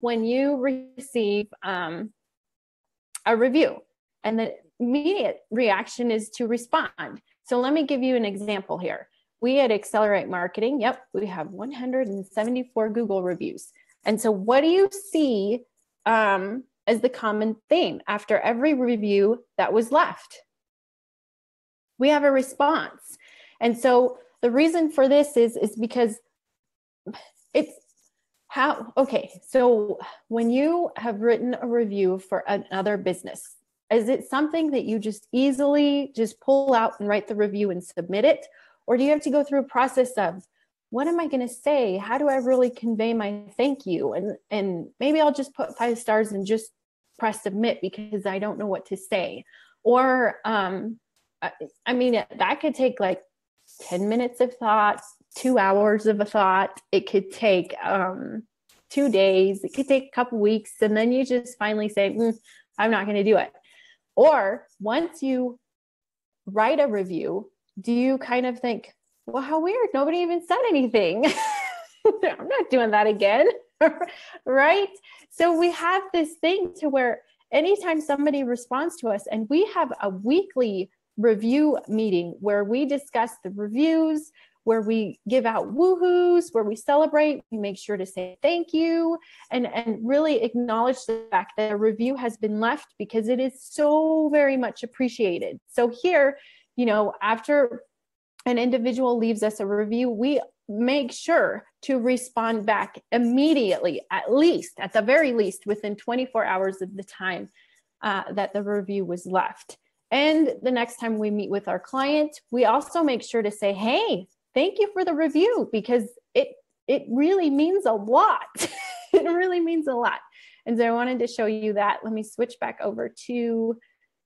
when you receive um, a review and the immediate reaction is to respond. So let me give you an example here. We at Accelerate Marketing, yep, we have 174 Google reviews. And so what do you see um, as the common theme after every review that was left? We have a response. And so the reason for this is, is because it's how, okay, so when you have written a review for another business, is it something that you just easily just pull out and write the review and submit it? Or do you have to go through a process of what am I going to say? How do I really convey my thank you? And and maybe I'll just put five stars and just press submit because I don't know what to say. Or um, I, I mean that could take like 10 minutes of thought, two hours of a thought. It could take um, two days. It could take a couple weeks. And then you just finally say, mm, I'm not going to do it. Or once you write a review, do you kind of think, well, how weird? Nobody even said anything. I'm not doing that again. right? So we have this thing to where anytime somebody responds to us, and we have a weekly review meeting where we discuss the reviews, where we give out woohoos, where we celebrate, we make sure to say thank you and, and really acknowledge the fact that a review has been left because it is so very much appreciated. So here, you know, after an individual leaves us a review, we make sure to respond back immediately, at least, at the very least, within 24 hours of the time uh, that the review was left. And the next time we meet with our client, we also make sure to say, hey, thank you for the review because it it really means a lot. it really means a lot. And so I wanted to show you that. Let me switch back over to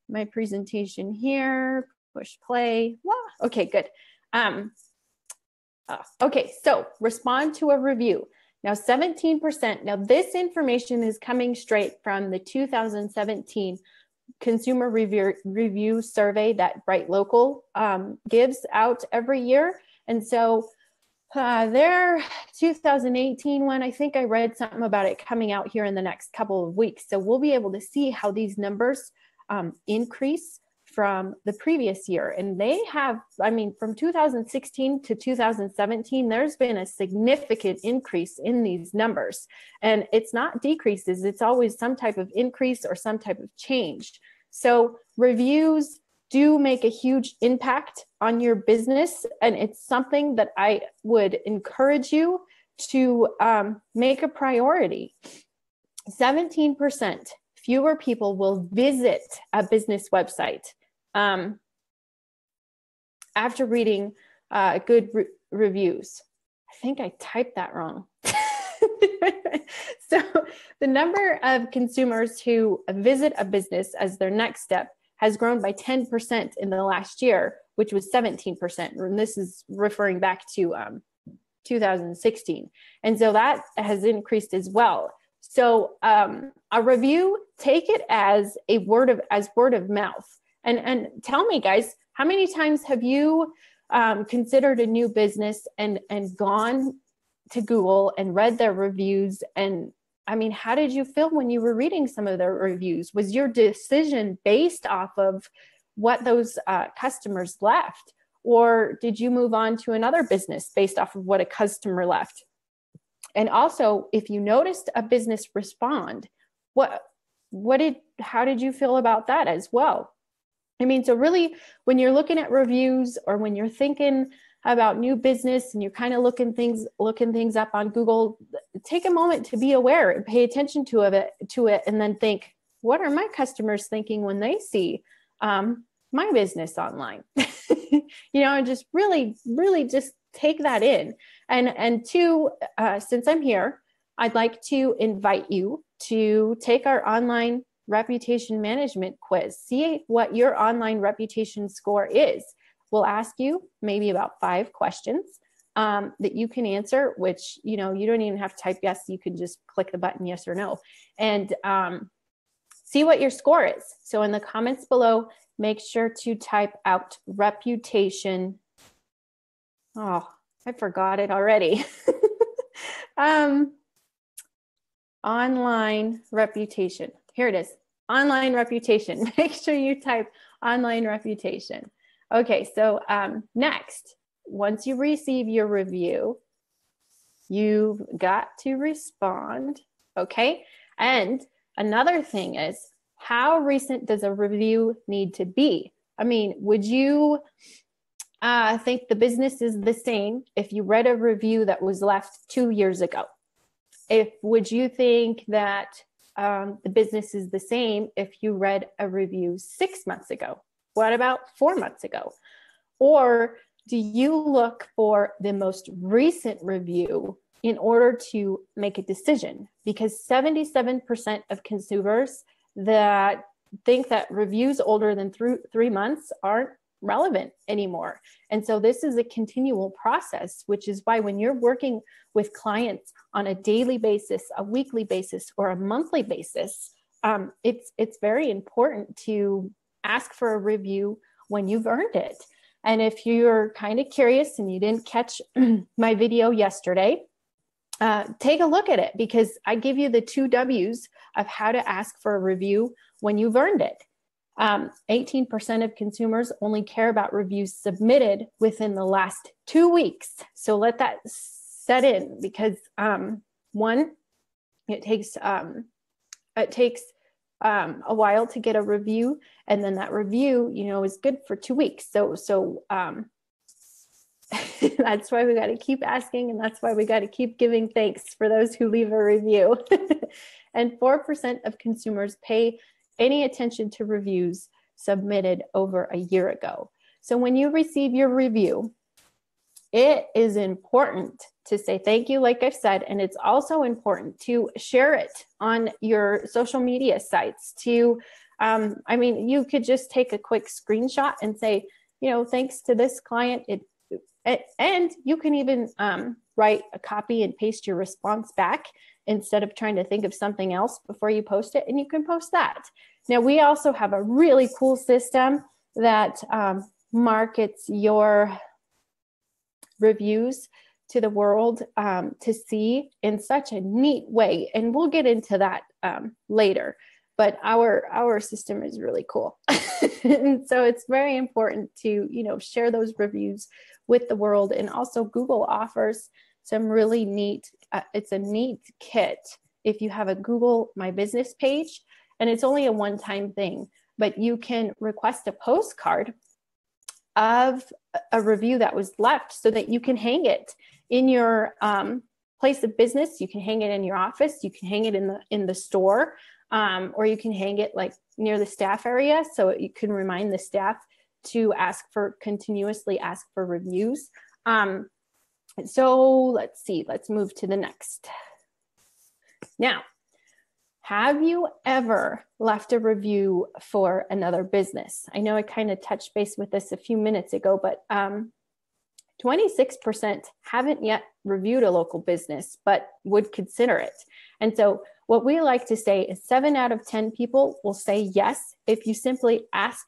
my presentation here. Push play. Okay, good. Um, uh, okay, so respond to a review. Now, 17%. Now, this information is coming straight from the 2017 Consumer Review, Review Survey that BrightLocal um, gives out every year. And so uh, their 2018 one, I think I read something about it coming out here in the next couple of weeks. So we'll be able to see how these numbers um, increase from the previous year. And they have, I mean, from 2016 to 2017, there's been a significant increase in these numbers. And it's not decreases, it's always some type of increase or some type of change. So reviews do make a huge impact on your business. And it's something that I would encourage you to um, make a priority. 17% fewer people will visit a business website um, after reading uh, good re- reviews. I think I typed that wrong. so, the number of consumers who visit a business as their next step has grown by 10% in the last year, which was 17%. And this is referring back to um, 2016. And so that has increased as well. So um, a review, take it as a word of as word of mouth. And and tell me, guys, how many times have you um, considered a new business and and gone to Google and read their reviews and I mean, how did you feel when you were reading some of their reviews? Was your decision based off of what those uh, customers left? Or did you move on to another business based off of what a customer left? And also, if you noticed a business respond, what what did how did you feel about that as well? I mean, so really when you're looking at reviews or when you're thinking about new business and you're kind of looking things looking things up on Google, take a moment to be aware and pay attention to it to it, and then think, what are my customers thinking when they see um, my business online? you know, and just really, really just take that in. And and two, uh, since I'm here, I'd like to invite you to take our online reputation management quiz. See what your online reputation score is we'll ask you maybe about five questions um, that you can answer, which, you know, you don't even have to type yes. You can just click the button yes or no and um, see what your score is. So in the comments below, make sure to type out reputation. Oh, I forgot it already. um, online reputation. Here it is online reputation. Make sure you type online reputation. Okay, so um, next, once you receive your review, you've got to respond. Okay, and another thing is how recent does a review need to be? I mean, would you uh, think the business is the same if you read a review that was left two years ago? If would you think that um, the business is the same if you read a review six months ago? What about four months ago? Or do you look for the most recent review in order to make a decision? Because 77% of consumers that think that reviews older than th- three months aren't relevant anymore. And so this is a continual process, which is why when you're working with clients on a daily basis, a weekly basis, or a monthly basis, um, it's it's very important to ask for a review when you've earned it. And if you're kind of curious and you didn't catch my video yesterday, uh, take a look at it because I give you the two W's of how to ask for a review when you've earned it. Um, 18% of consumers only care about reviews submitted within the last two weeks. So let that set in because um, one, it takes um, it takes um, a while to get a review, and then that review, you know, is good for two weeks. So so um, that's why we got to keep asking, and that's why we got to keep giving thanks for those who leave a review. and four percent of consumers pay any attention to reviews submitted over a year ago. So when you receive your review, it is important to say thank you, like I've said, and it's also important to share it on your social media sites. To, um, I mean, you could just take a quick screenshot and say, you know, thanks to this client, it, it and you can even um, write a copy and paste your response back instead of trying to think of something else before you post it, and you can post that. Now, we also have a really cool system that um, markets your reviews to the world um, to see in such a neat way. And we'll get into that um, later. But our our system is really cool, and so it's very important to you know share those reviews with the world. And also, Google offers some really neat. Uh, it's a neat kit if you have a Google My Business page and it's only a one time thing, but you can request a postcard of a review that was left so that you can hang it in your um, place of business. You can hang it in your office. You can hang it in the in the store, um, or you can hang it like near the staff area so you can remind the staff to ask for continuously ask for reviews. Um, so let's see. Let's move to the next. Now, have you ever left a review for another business? I know I kind of touched base with this a few minutes ago, but um, 26% haven't yet reviewed a local business, but would consider it. And so, what we like to say is seven out of 10 people will say yes if you simply ask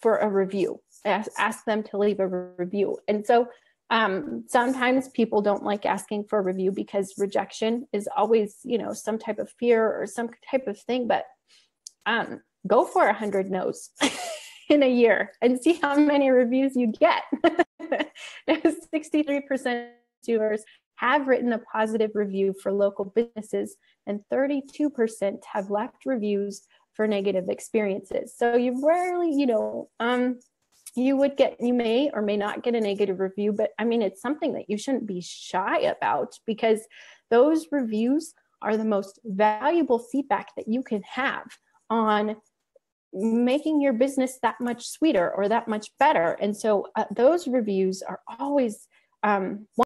for a review, ask, them to leave a review. And so, um, sometimes people don't like asking for a review because rejection is always you know some type of fear or some type of thing but um, go for a hundred no's in a year and see how many reviews you get 63% consumers have written a positive review for local businesses and 32% have left reviews for negative experiences. So you rarely you know um, you would get you may or may not get a negative review but i mean it's something that you shouldn't be shy about because those reviews are the most valuable feedback that you can have on making your business that much sweeter or that much better. And so uh, those reviews are always um,